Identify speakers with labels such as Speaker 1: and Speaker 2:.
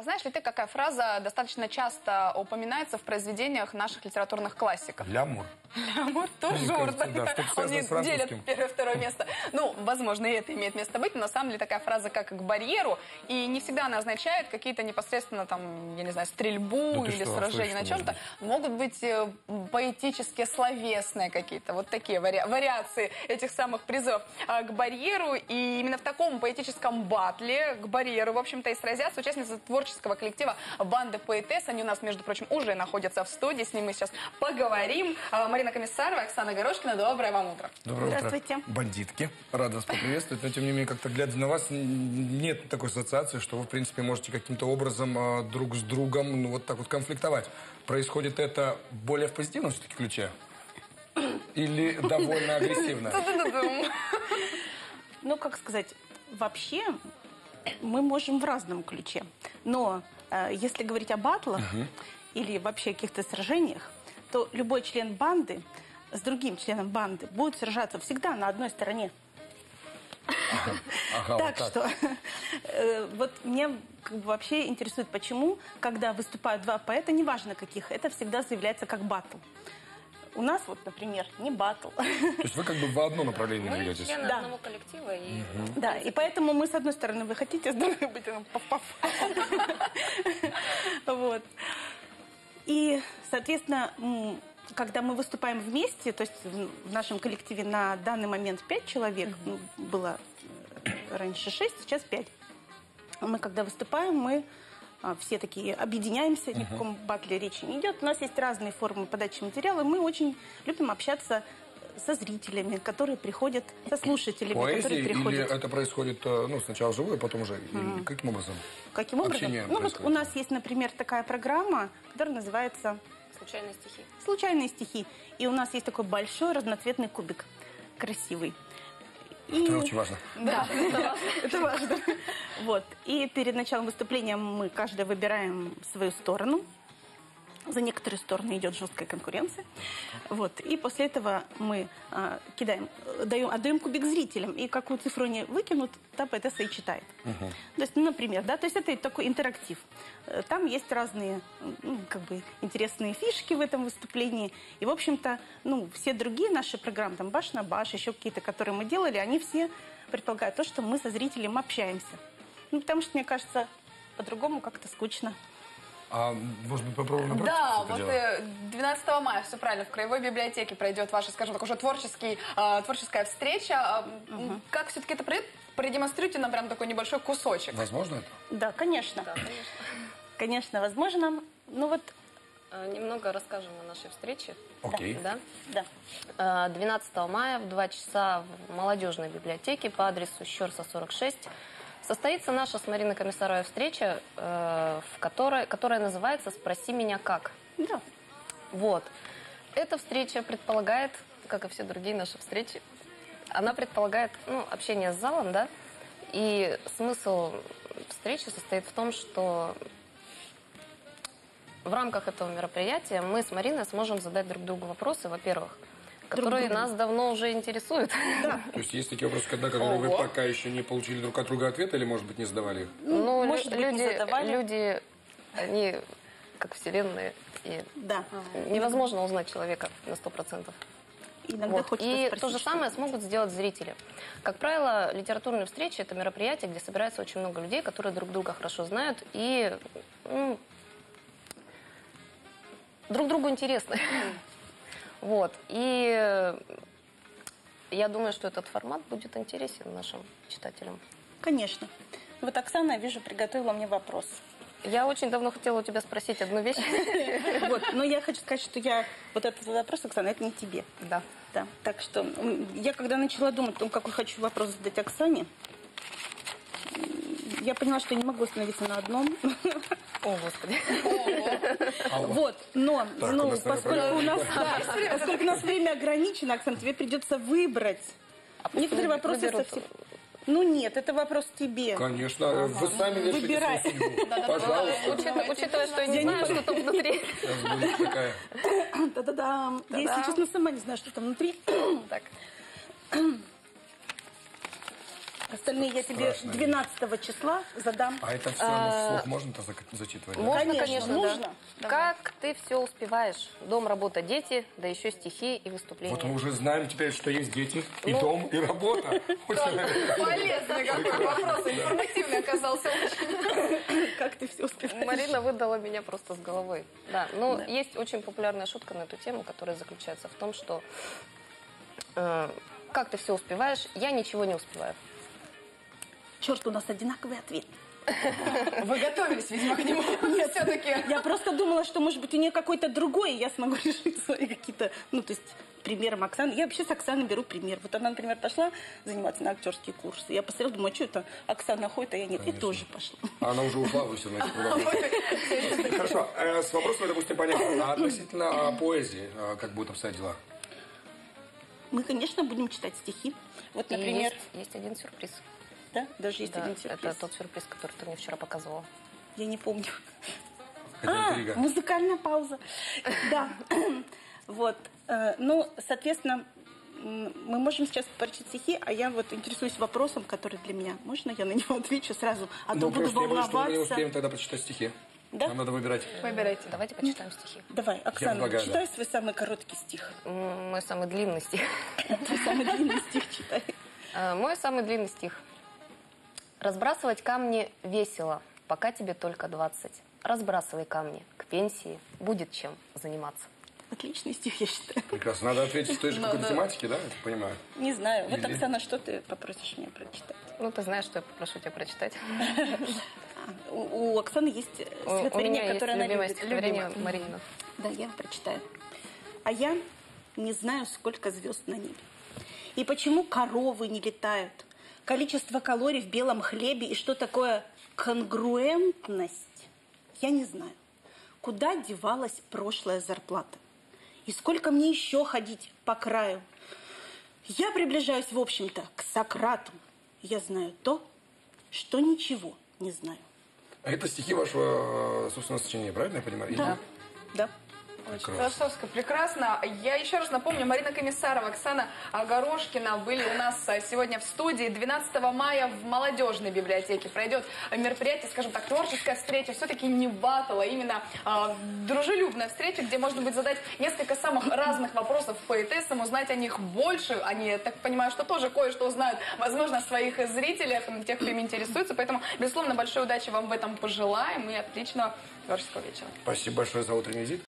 Speaker 1: А знаешь ли ты, какая фраза достаточно часто упоминается в произведениях наших литературных классиков?
Speaker 2: Лямур.
Speaker 1: Лямур тоже
Speaker 2: кажется, да,
Speaker 1: Он не делит первое второе место. Ну, возможно, и это имеет место быть, но на самом деле такая фраза, как к барьеру, и не всегда она означает какие-то непосредственно там, я не знаю, стрельбу
Speaker 2: Да
Speaker 1: или
Speaker 2: что,
Speaker 1: сражение на чем-то. Могут быть э, поэтические, словесные какие-то, вот такие вари- вариации этих самых призывов а, к барьеру. И именно в таком поэтическом батле к барьеру, в общем-то, и сразятся участницы творческого коллектива банды поэтесс. Они у нас, между прочим, уже находятся в студии. С ними мы сейчас поговорим. А, Марина Комиссарова, Оксана Горошкина. Доброе вам утро.
Speaker 2: Доброе
Speaker 3: Здравствуйте.
Speaker 2: утро. Бандитки. Рада вас поприветствовать. Но, тем не менее, как-то глядя на вас, нет такой ассоциации, что вы, в принципе, можете каким-то образом а, друг с другом ну, вот так вот конфликтовать. Происходит это более в позитивном все-таки ключе? Или довольно агрессивно?
Speaker 3: Ну, как сказать, вообще мы можем в разном ключе. Но э, если говорить о батлах или вообще каких-то сражениях, то любой член банды с другим членом банды будет сражаться всегда на одной стороне.
Speaker 2: Ага,
Speaker 3: так
Speaker 2: вот
Speaker 3: что э, вот меня как бы вообще интересует, почему, когда выступают два поэта, неважно каких, это всегда заявляется как батл. У нас вот, например, не батл.
Speaker 2: То есть вы как бы в одно направление
Speaker 4: Мы
Speaker 2: двигаетесь?
Speaker 4: члены
Speaker 3: Да.
Speaker 4: одного коллектива и
Speaker 3: Да, и поэтому мы, с одной стороны, вы хотите, с другой быть. Вот. И, соответственно, когда мы выступаем вместе, то есть в нашем коллективе на данный момент пять человек, ну, было э, раньше шесть, сейчас пять. Мы, когда выступаем, мы все такие объединяемся, ни о каком батле речи не идет. У нас есть разные формы подачи материала. Мы очень любим общаться со зрителями, которые приходят, со слушателями,
Speaker 2: Поэзия
Speaker 3: которые
Speaker 2: или
Speaker 3: приходят.
Speaker 2: это происходит э, ну, сначала живое, потом уже? Или каким образом?
Speaker 3: Каким образом?
Speaker 2: Общение
Speaker 3: Ну вот
Speaker 2: происходит.
Speaker 3: у нас есть, например, такая программа, которая называется
Speaker 4: случайные стихи.
Speaker 3: «Случайные стихи». И у нас есть такой большой разноцветный кубик, красивый. И-
Speaker 2: Это очень важно.
Speaker 3: Да, это важно. Вот. И перед началом выступления мы каждый выбираем свою сторону. За некоторые стороны идет жесткая конкуренция. Вот. И после этого мы а, кидаем, э, даем, отдаем кубик зрителям. И какую цифру они выкинут, та поэтесса и читает. То есть, ну, например, да, то есть это такой интерактив. Э, Там есть разные, ну, как бы, интересные фишки в этом выступлении. И, в общем-то, ну, все другие наши программы, там, баш на баш, еще какие-то, которые мы делали, они все предполагают то, что мы со зрителем общаемся. Ну, потому что, мне кажется, по-другому как-то скучно.
Speaker 2: А может быть попробуем на практике
Speaker 1: Да, вот
Speaker 2: дело?
Speaker 1: э, 12 мая, все правильно, в Краевой библиотеке пройдет ваша, скажем так, уже творческий, э, творческая встреча. А, м, Как все-таки это пройдет? Продемонстрируйте нам прям такой небольшой кусочек.
Speaker 2: Возможно это?
Speaker 3: Да, конечно.
Speaker 4: Да, конечно.
Speaker 3: Конечно, возможно. Ну вот,
Speaker 4: Э, Немного расскажем о нашей встрече.
Speaker 2: Окей.
Speaker 4: Да?
Speaker 3: да.
Speaker 4: Э, 12 мая в 2 часа в молодежной библиотеке по адресу Щерса 46 состоится наша с Мариной Комиссаровой встреча, э, в которой, которая называется «Спроси меня как».
Speaker 3: Да.
Speaker 4: Вот. Эта встреча предполагает, как и все другие наши встречи, она предполагает ну, общение с залом, да, и смысл встречи состоит в том, что в рамках этого мероприятия мы с Мариной сможем задать друг другу вопросы, во-первых, которые
Speaker 3: другу.
Speaker 4: нас давно уже интересуют.
Speaker 2: То есть есть такие вопросы, когда, которые вы пока еще не получили друг от друга ответа или, может быть, не задавали их?
Speaker 4: Ну,
Speaker 3: может
Speaker 4: лю-
Speaker 3: быть, не
Speaker 4: люди,
Speaker 3: задавали.
Speaker 4: люди, они как вселенные, и
Speaker 3: Да.
Speaker 4: невозможно узнать человека на сто процентов.
Speaker 3: Иногда
Speaker 4: Вот.
Speaker 3: хочется
Speaker 4: И
Speaker 3: спросить,
Speaker 4: то же самое смогут сделать зрители. Как правило, литературные встречи – это мероприятие, где собирается очень много людей, которые друг друга хорошо знают и ну, друг другу интересны. Вот. И э, я думаю, что этот формат будет интересен нашим читателям.
Speaker 3: Конечно. Вот Оксана, я вижу, приготовила мне вопрос.
Speaker 4: Я очень давно хотела у тебя спросить одну вещь.
Speaker 3: Вот, но я хочу сказать, что я... Вот этот вопрос, Оксана, это не тебе.
Speaker 4: Да.
Speaker 3: Да, так что я когда начала думать о том, какой хочу вопрос задать Оксане, я поняла, что я не могу остановиться на одном.
Speaker 4: О, Господи.
Speaker 3: Вот, но,
Speaker 2: Так,
Speaker 3: ну,
Speaker 2: у
Speaker 3: поскольку у нас, да, поскольку у нас время ограничено, Оксана, тебе придется выбрать. Некоторые
Speaker 4: люди
Speaker 3: вопросы
Speaker 4: выберут.
Speaker 3: совсем... Ну нет, это вопрос тебе.
Speaker 2: Конечно, вы сами решите
Speaker 3: Выбирай.
Speaker 2: судьбу. Пожалуйста.
Speaker 4: Учитывая, учитывая, что я не знаю, что там внутри.
Speaker 3: Да-да-да. Я, если честно, сама не знаю, что там внутри.
Speaker 4: Так.
Speaker 3: Остальные я тебе
Speaker 2: Страшно.
Speaker 3: 12 числа задам.
Speaker 2: А это все равно вслух можно-то зак- зачитывать? да?
Speaker 4: Можно,
Speaker 3: Конечно,
Speaker 4: конечно,
Speaker 3: нужно.
Speaker 4: да. Как ты все успеваешь? Дом, работа, дети, да еще стихи и выступления.
Speaker 2: Вот мы уже знаем теперь, что есть дети, и
Speaker 4: Ну.
Speaker 2: дом, и работа.
Speaker 1: Полезный какой вопрос, информативный оказался очень.
Speaker 3: Как ты все успеваешь?
Speaker 4: Марина выдала меня просто с головой. Да, но есть очень популярная шутка на эту тему, которая заключается в том, что э, как ты все успеваешь, я ничего не успеваю.
Speaker 3: Черт, у нас одинаковый ответ.
Speaker 1: Вы готовились, видимо, к нему. Все-таки.
Speaker 3: Я просто думала, что, может быть, у нее какой-то другой, и я смогу решить свои какие-то, ну, то есть, примером Оксаны. Я вообще с Оксаны беру пример. Вот она, например, пошла заниматься на актерские курсы. Я посмотрела, думаю, а что это Оксана ходит, а я нет. И тоже пошла.
Speaker 2: А Она уже ушла, вы все знаете, Хорошо, э, с вопросами, допустим, понятно. А относительно а, поэзии, как будут обстоять дела?
Speaker 3: Мы, конечно, будем читать стихи. Вот,
Speaker 4: И
Speaker 3: например,
Speaker 4: есть, есть один сюрприз.
Speaker 3: Да, даже есть
Speaker 4: Да,
Speaker 3: один сюрприз.
Speaker 4: это тот сюрприз, который ты мне вчера показывала.
Speaker 3: Я не помню.
Speaker 2: Это
Speaker 3: А,
Speaker 2: интрига.
Speaker 3: музыкальная пауза. Да. Вот. Э, Ну, соответственно, мы можем сейчас прочитать стихи, а я вот интересуюсь вопросом, который для меня. Можно я на него отвечу сразу? А то
Speaker 2: Ну,
Speaker 3: буду
Speaker 2: просто я что мы не
Speaker 3: волноваться.
Speaker 2: успеем тогда прочитать стихи.
Speaker 3: Да?
Speaker 2: Нам надо выбирать.
Speaker 1: Выбирайте.
Speaker 4: Давайте почитаем стихи.
Speaker 3: Давай, Оксана,
Speaker 2: предлагаю,
Speaker 3: читай свой самый короткий стих.
Speaker 4: Мой самый длинный стих.
Speaker 3: Твой самый длинный стих читай.
Speaker 4: Э, Мой самый длинный стих. Разбрасывать камни весело, пока тебе только 20. Разбрасывай камни, к пенсии будет чем заниматься.
Speaker 3: Отличный стих, я считаю.
Speaker 2: Прекрасно. Надо ответить в той же какой-то тематике, да? Я понимаю.
Speaker 3: Не знаю. Вот, Оксана, что ты попросишь меня прочитать?
Speaker 4: Ну, ты знаешь, что я попрошу тебя прочитать.
Speaker 3: У, Оксаны есть стихотворение, которое она любит.
Speaker 4: стихотворение. Маринина.
Speaker 3: Да, я прочитаю. А я не знаю, сколько звезд на небе. И почему коровы не летают? Количество калорий в белом хлебе и что такое конгруентность, я не знаю. Куда девалась прошлая зарплата? И сколько мне еще ходить по краю? Я приближаюсь, в общем-то, к Сократу. Я знаю то, что ничего не знаю.
Speaker 2: А это стихи вашего собственного сочинения, правильно я понимаю?
Speaker 3: Да, да.
Speaker 1: Очень
Speaker 2: Прекрасно.
Speaker 1: философско, прекрасно. Я еще раз напомню, Марина Комиссарова, Оксана Горошкина были у нас а, сегодня в студии. 12 мая в молодежной библиотеке пройдет мероприятие, скажем так, творческая встреча. Все-таки не батл, а именно а, дружелюбная встреча, где можно будет задать несколько самых разных вопросов поэтессам, узнать о них больше. Они, так понимаю, что тоже кое-что узнают, возможно, о своих зрителях, тех, кто им интересуется. Поэтому, безусловно, большой удачи вам в этом пожелаем и отличного творческого вечера.
Speaker 2: Спасибо большое за утренний визит.